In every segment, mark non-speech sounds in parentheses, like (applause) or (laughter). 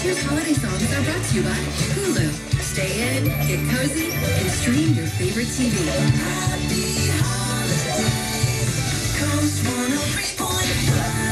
holiday songs are brought to you by Hulu. Stay in, get cozy, and stream your favorite TV. Happy holidays. 103.5.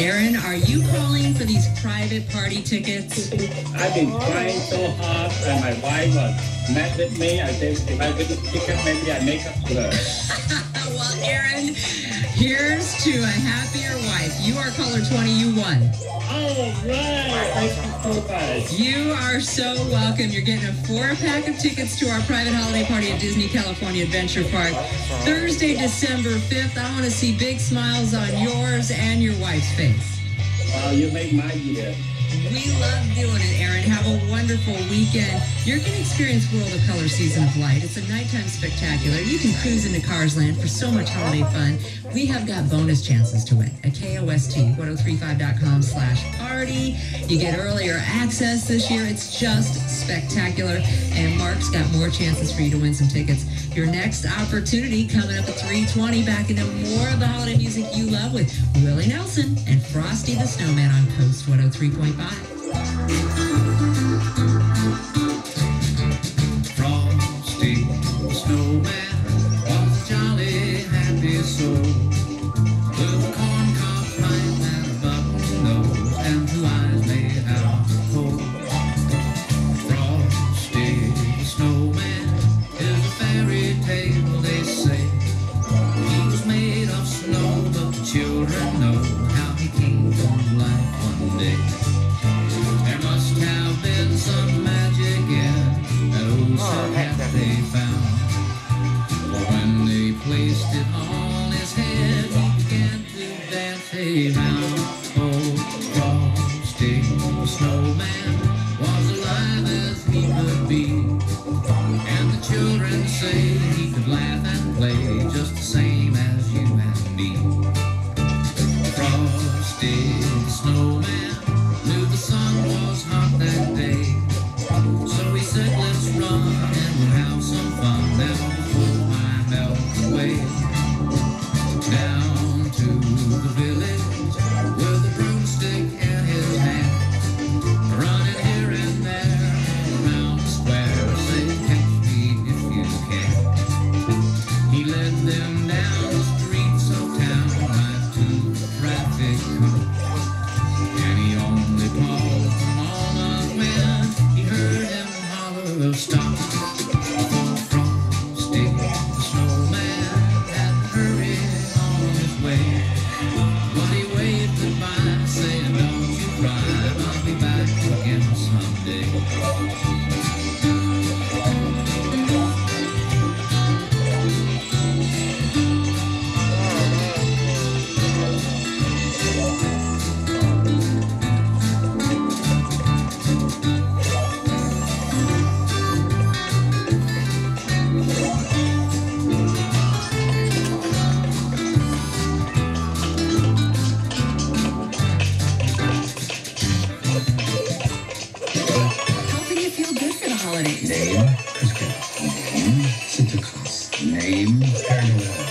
Aaron, are you calling for these private party tickets? I've been trying so hard, and my wife was mad with me. I said, if I get the ticket, maybe I make up to her. (laughs) well, Aaron, here's to a happier wife. You are caller 20, you won. All right, thank you so much. You are so welcome. You're getting a four pack of tickets to our private holiday party at Disney California Adventure Park. Thursday, December 5th. I want to see big smiles on yours and your wife's face. Wow, you make my year. We love doing it, Aaron. Have a wonderful weekend. You're going to experience World of Color Season of Light. It's a nighttime spectacular. You can cruise into Cars Land for so much holiday fun. We have got bonus chances to win at KOST 1035.com slash party. You get earlier access this year. It's just spectacular. And Mark's got more chances for you to win some tickets. Your next opportunity coming up at 320 back into more of the holiday music you love with Willie Nelson and Frosty the Snowman on KOST 103.5. Frosty the snowman was a jolly happy soul. With pipe and a button nose and two eyes made out of coal. Frosty the snowman is a fairy tale, they say. He was made of snow, but the children know snowman was alive as he be. And the children say he could laugh and play just the same Name? Chris Name? Santa Claus. Name.